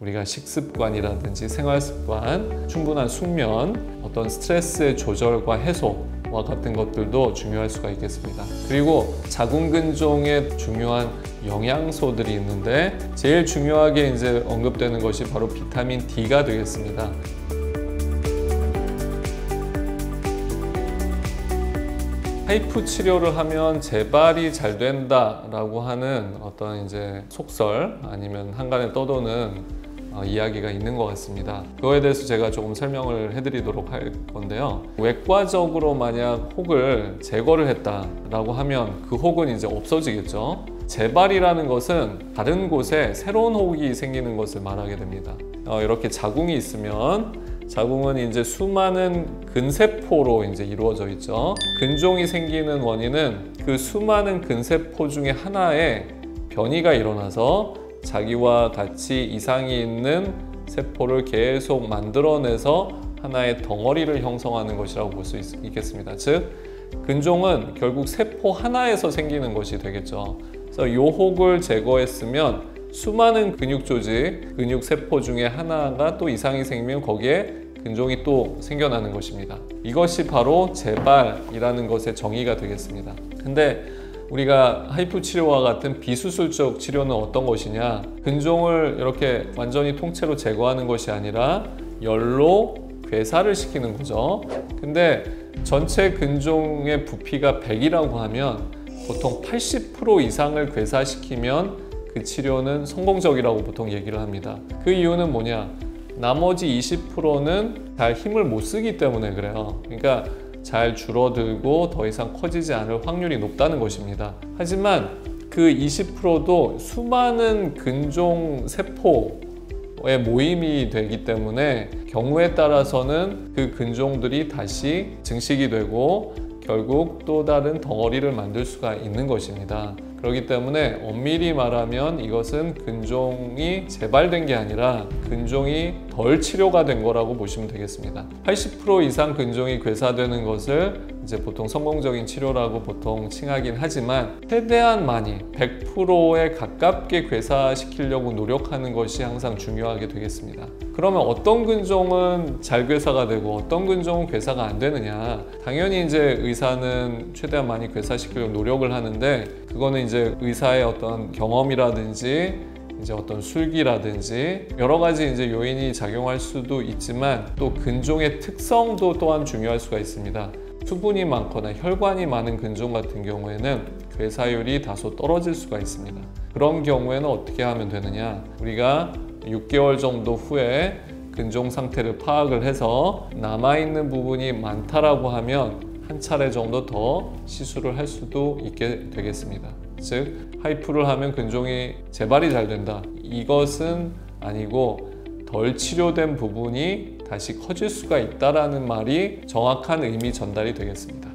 우리가 식습관이라든지 생활습관, 충분한 숙면, 어떤 스트레스의 조절과 해소와 같은 것들도 중요할 수가 있겠습니다. 그리고 자궁근종에 중요한 영양소들이 있는데 제일 중요하게 이제 언급되는 것이 바로 비타민 D가 되겠습니다. 하이프 치료를 하면 재발이 잘 된다라고 하는 어떤 이제 속설 아니면 한간에 떠도는 어, 이야기가 있는 것 같습니다. 그거에 대해서 제가 조금 설명을 해드리도록 할 건데요. 외과적으로 만약 혹을 제거를 했다라고 하면 그 혹은 이제 없어지겠죠. 재발이라는 것은 다른 곳에 새로운 혹이 생기는 것을 말하게 됩니다. 어, 이렇게 자궁이 있으면 자궁은 이제 수많은 근세포로 이제 이루어져 있죠. 근종이 생기는 원인은 그 수많은 근세포 중에 하나에 변이가 일어나서 자기와 같이 이상이 있는 세포를 계속 만들어내서 하나의 덩어리를 형성하는 것이라고 볼 수 있겠습니다. 즉, 근종은 결국 세포 하나에서 생기는 것이 되겠죠. 그래서 요 혹을 제거했으면 수많은 근육 조직, 근육 세포 중에 하나가 또 이상이 생기면 거기에 근종이 또 생겨나는 것입니다. 이것이 바로 재발이라는 것의 정의가 되겠습니다. 근데 우리가 하이프 치료와 같은 비수술적 치료는 어떤 것이냐? 근종을 이렇게 완전히 통째로 제거하는 것이 아니라 열로 괴사를 시키는 거죠. 근데 전체 근종의 부피가 100이라고 하면 보통 80% 이상을 괴사시키면 그 치료는 성공적이라고 보통 얘기를 합니다. 그 이유는 뭐냐? 나머지 20%는 잘 힘을 못 쓰기 때문에 그래요. 그러니까 잘 줄어들고 더 이상 커지지 않을 확률이 높다는 것입니다. 하지만 그 20%도 수많은 근종 세포 의 모임이 되기 때문에 경우에 따라서는 그 근종들이 다시 증식이 되고 결국 또 다른 덩어리를 만들 수가 있는 것입니다. 그렇기 때문에 엄밀히 말하면 이것은 근종이 재발된 게 아니라 근종이 덜 치료가 된 거라고 보시면 되겠습니다. 80% 이상 근종이 괴사되는 것을 이제 보통 성공적인 치료라고 보통 칭하긴 하지만 최대한 많이 100%에 가깝게 괴사시키려고 노력하는 것이 항상 중요하게 되겠습니다. 그러면 어떤 근종은 잘 괴사가 되고 어떤 근종은 괴사가 안 되느냐? 당연히 이제 의사는 최대한 많이 괴사시키려고 노력을 하는데 그거는 이제 의사의 어떤 경험이라든지 이제 어떤 술기라든지 여러 가지 이제 요인이 작용할 수도 있지만 또 근종의 특성도 또한 중요할 수가 있습니다. 수분이 많거나 혈관이 많은 근종 같은 경우에는 괴사율이 다소 떨어질 수가 있습니다. 그런 경우에는 어떻게 하면 되느냐? 우리가 6개월 정도 후에 근종 상태를 파악을 해서 남아있는 부분이 많다라고 하면 한 차례 정도 더 시술을 할 수도 있게 되겠습니다. 즉, 하이프를 하면 근종이 재발이 잘 된다. 이것은 아니고 덜 치료된 부분이 다시 커질 수가 있다라는 말이 정확한 의미 전달이 되겠습니다.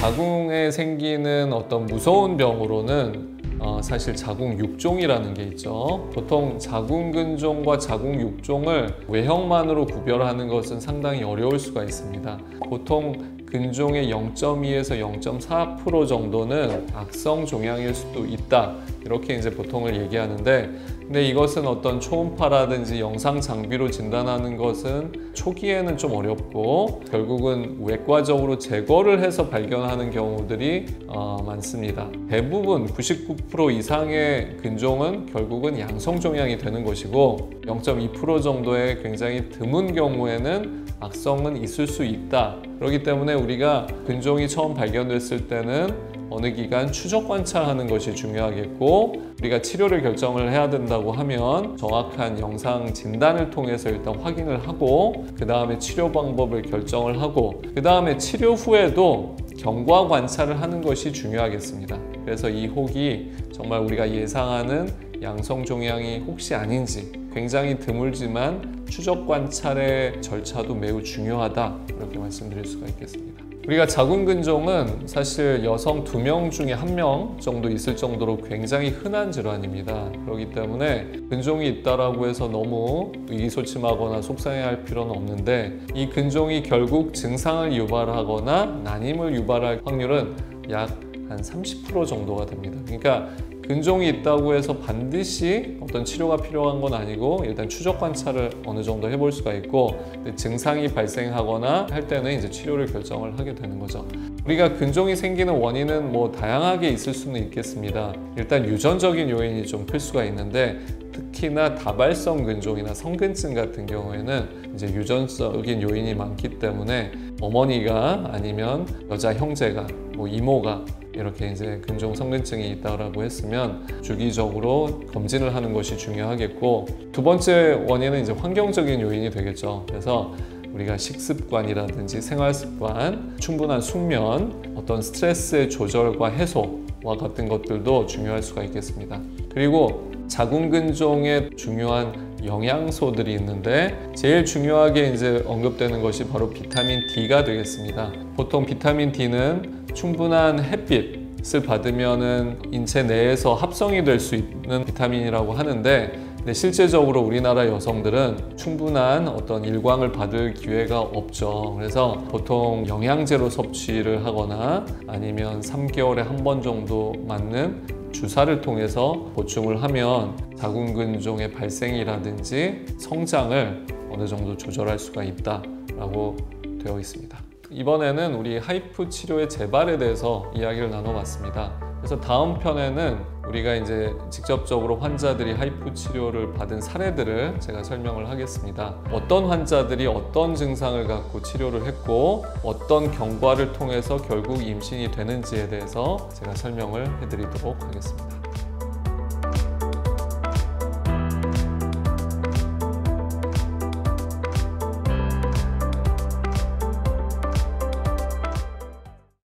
자궁에 생기는 어떤 무서운 병으로는 어, 사실 자궁 육종이라는 게 있죠. 보통 자궁 근종과 자궁 육종을 외형만으로 구별하는 것은 상당히 어려울 수가 있습니다. 보통 근종의 0.2에서 0.4% 정도는 악성 종양일 수도 있다. 이렇게 이제 보통을 얘기하는데 근데 이것은 어떤 초음파라든지 영상 장비로 진단하는 것은 초기에는 좀 어렵고 결국은 외과적으로 제거를 해서 발견하는 경우들이 어, 많습니다. 대부분 99% 이상의 근종은 결국은 양성 종양이 되는 것이고 0.2% 정도의 굉장히 드문 경우에는 악성은 있을 수 있다. 그렇기 때문에 우리가 근종이 처음 발견됐을 때는 어느 기간 추적 관찰하는 것이 중요하겠고 우리가 치료를 결정을 해야 된다고 하면 정확한 영상 진단을 통해서 일단 확인을 하고 그 다음에 치료 방법을 결정을 하고 그 다음에 치료 후에도 경과 관찰을 하는 것이 중요하겠습니다. 그래서 이 혹이 정말 우리가 예상하는 양성 종양이 혹시 아닌지 굉장히 드물지만 추적 관찰의 절차도 매우 중요하다 이렇게 말씀드릴 수가 있겠습니다. 우리가 자궁근종은 사실 여성 두 명 중에 한 명 정도 있을 정도로 굉장히 흔한 질환입니다. 그렇기 때문에 근종이 있다라고 해서 너무 의기소침하거나 속상해할 필요는 없는데 이 근종이 결국 증상을 유발하거나 난임을 유발할 확률은 약 한 30% 정도가 됩니다. 그러니까 근종이 있다고 해서 반드시 어떤 치료가 필요한 건 아니고 일단 추적 관찰을 어느 정도 해볼 수가 있고 증상이 발생하거나 할 때는 이제 치료를 결정을 하게 되는 거죠. 우리가 근종이 생기는 원인은 뭐 다양하게 있을 수는 있겠습니다. 일단 유전적인 요인이 좀 클 수가 있는데 특히나 다발성 근종이나 성근증 같은 경우에는 이제 유전적인 요인이 많기 때문에 어머니가 아니면 여자 형제가 뭐 이모가 이렇게 이제 근종 성근증이 있다라고 했으면 주기적으로 검진을 하는 것이 중요하겠고 두 번째 원인은 이제 환경적인 요인이 되겠죠. 그래서 우리가 식습관이라든지 생활 습관, 충분한 숙면, 어떤 스트레스의 조절과 해소와 같은 것들도 중요할 수가 있겠습니다. 그리고 자궁근종에 중요한 영양소들이 있는데 제일 중요하게 이제 언급되는 것이 바로 비타민 D가 되겠습니다. 보통 비타민 D는 충분한 햇빛을 받으면은 인체 내에서 합성이 될 수 있는 비타민이라고 하는데 실제적으로 우리나라 여성들은 충분한 어떤 일광을 받을 기회가 없죠. 그래서 보통 영양제로 섭취를 하거나 아니면 3개월에 한 번 정도 맞는 주사를 통해서 보충을 하면 자궁근종의 발생이라든지 성장을 어느 정도 조절할 수가 있다라고 되어 있습니다. 이번에는 우리 하이프 치료의 재발에 대해서 이야기를 나눠봤습니다. 그래서 다음 편에는 우리가 이제 직접적으로 환자들이 하이프 치료를 받은 사례들을 제가 설명을 하겠습니다. 어떤 환자들이 어떤 증상을 갖고 치료를 했고 어떤 경과를 통해서 결국 임신이 되는지에 대해서 제가 설명을 해드리도록 하겠습니다.